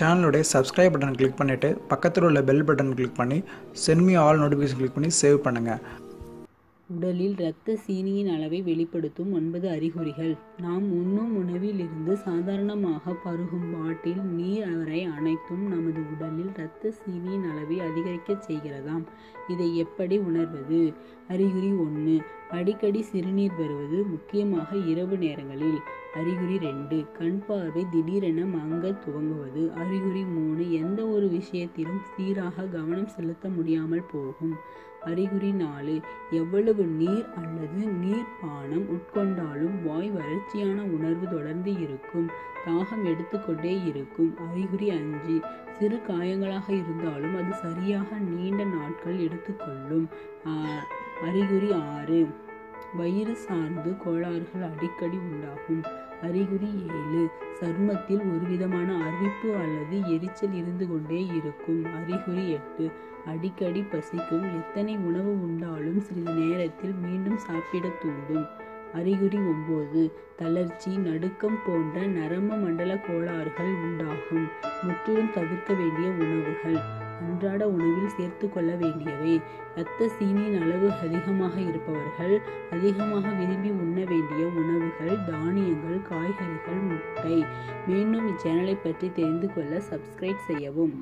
சேனலுடைய subscribe button click பண்ணிவிட்டு பக்கத்தில் உள்ள பெல் பட்டன் கிளிக் பண்ணி சென்மி ஆல் நோட்டிஃபிகேஷன் கிளிக் பண்ணி சேவ் பண்ணுங்கள் உடலில் இரத்த சீனியின் அளவை வெளிப்படுத்தும் ஒன்பது அறிகுறிகள். நாம் உண்ணும் உணவிலிருந்து சாதாரணமாக பருகும் பாட்டில் நீர் வரை அனைத்தும் நமது உடலில் இரத்த சீனியின் அளவை அதிகரிக்கச் செய்கிறதாம். இதை எப்படி உணர்வது? அறிகுறி ஒன்று. அடிக்கடி சிறுநீர் வருவது முக்கியமாக இரவு நேரங்களில். அறிகுறி ரெண்டு கண் பார்வை திடீரென மங்க துவங்குவது. அறிகுறி மூணு எந்த ஒரு விஷயத்திலும் சீராக கவனம் செலுத்த முடியாமல் போகும். அறிகுறி நாலு எவ்வளவு நீர் அல்லது நீர் பானம் உட்கொண்டாலும் வாய் வறட்சியான உணர்வு தொடர்ந்து இருக்கும் தாகம் எடுத்துக்கொண்டே இருக்கும். அறிகுறி அஞ்சு சிறு காயங்களாக இருந்தாலும் அது சரியாக நீண்ட நாட்கள் எடுத்துக்கொள்ளும். அறிகுறி ஆறு வயிறு சார்ந்து கோளாறுகள் அடிக்கடி உண்டாகும். அறிகுறி ஏழு. சர்மத்தில் ஒருவிதமான அரிப்பு அல்லது எரிச்சல் இருந்து கொண்டே இருக்கும். அறிகுறி எட்டு. அடிக்கடி பசிக்கும். எத்தனை உணவு உண்டாலும் சிறிது நேரத்தில் மீண்டும் சாப்பிட தூண்டும். அறிகுறி ஒன்பது தளர்ச்சி நடுக்கம் போன்ற நரம்பு மண்டல கோளாறுகள் உண்டாகும். முற்றிலும் தவிர்க்க வேண்டிய உணவுகள். அன்றாட உணவில் சேர்த்து கொள்ள வேண்டியவை. இரத்த சீனியின் அளவு அதிகமாக இருப்பவர்கள் அதிகமாக விரும்பி உண்ண வேண்டிய உணவுகள் தானியங்கள் காய்கறிகள் முட்டை. மீண்டும் இச்சேனலை பற்றி தெரிந்து கொள்ள சப்ஸ்கிரைப் செய்யவும்.